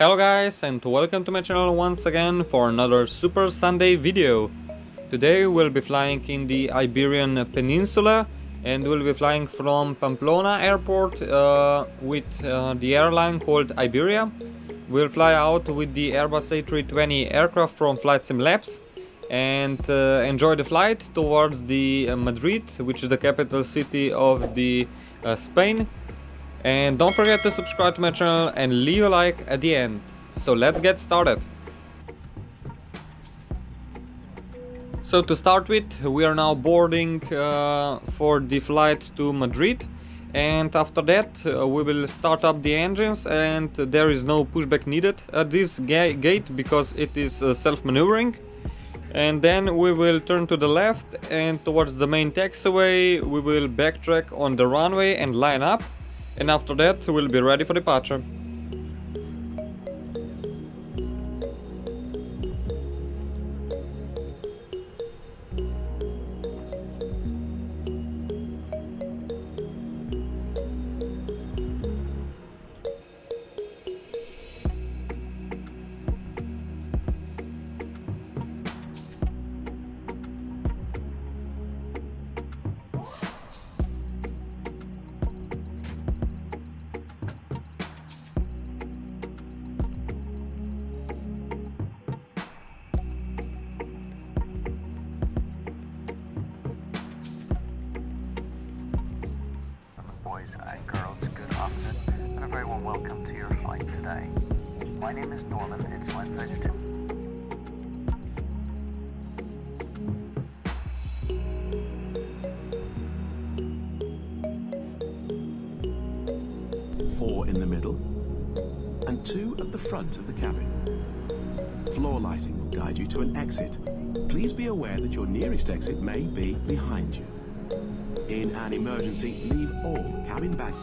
Hello guys and welcome to my channel once again for another Super Sunday video. Today we'll be flying in the Iberian Peninsula and we'll be flying from Pamplona airport uh, with uh, the airline called Iberia. We'll fly out with the Airbus A320 aircraft from Flight Sim Labs and uh, enjoy the flight towards the uh, Madrid, which is the capital city of the uh, Spain. And don't forget to subscribe to my channel and leave a like at the end. So let's get started. So to start with, we are now boarding uh, for the flight to Madrid and after that uh, we will start up the engines and there is no pushback needed at this ga gate because it is uh, self-maneuvering and then we will turn to the left and towards the main taxiway we will backtrack on the runway and line up and after that we'll be ready for departure. Boys and girls, good afternoon, and a very warm welcome to your flight today. My name is Norman, it's my pleasure to... four in the middle, and two at the front of the cabin. Floor lighting will guide you to an exit. Please be aware that your nearest exit may be behind you. In an emergency, leave all cabin bags.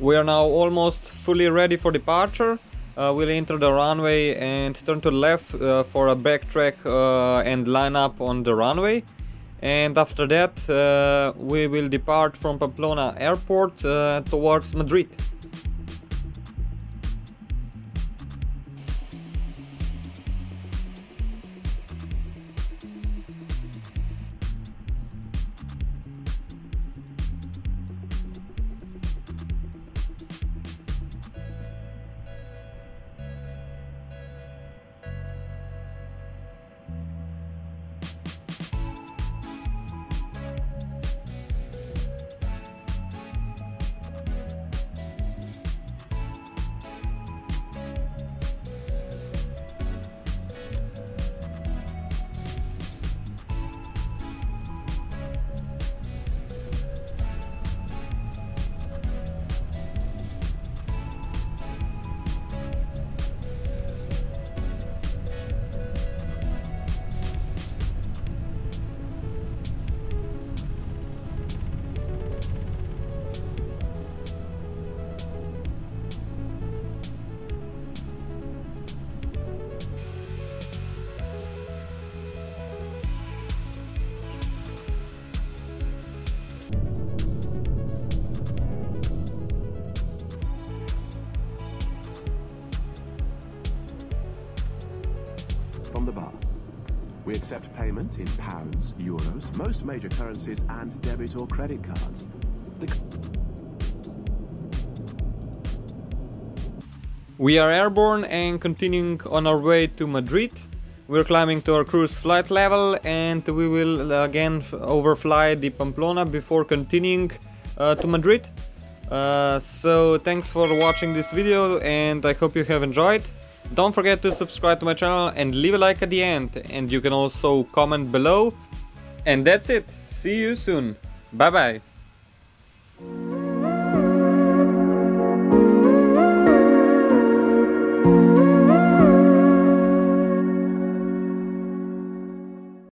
We are now almost fully ready for departure. Uh, we'll enter the runway and turn to the left uh, for a backtrack uh, and line up on the runway. And after that, uh, we will depart from Pamplona airport uh, towards Madrid. We accept payment in pounds, euros, most major currencies, and debit or credit cards. The We are airborne and continuing on our way to Madrid. We're climbing to our cruise flight level and we will again overfly the Pamplona before continuing uh, to Madrid. Uh, so thanks for watching this video and I hope you have enjoyed. Don't forget to subscribe to my channel and leave a like at the end and you can also comment below. And that's it. See you soon. Bye bye.